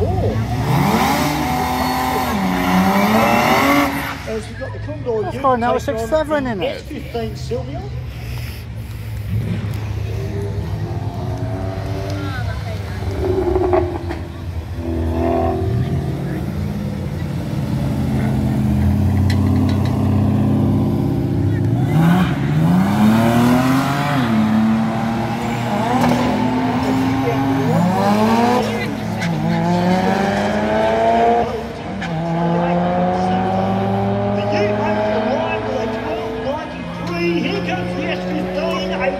oh As we've got the Condor. It's got another 6-7 in it. It's 15 three. Here comes the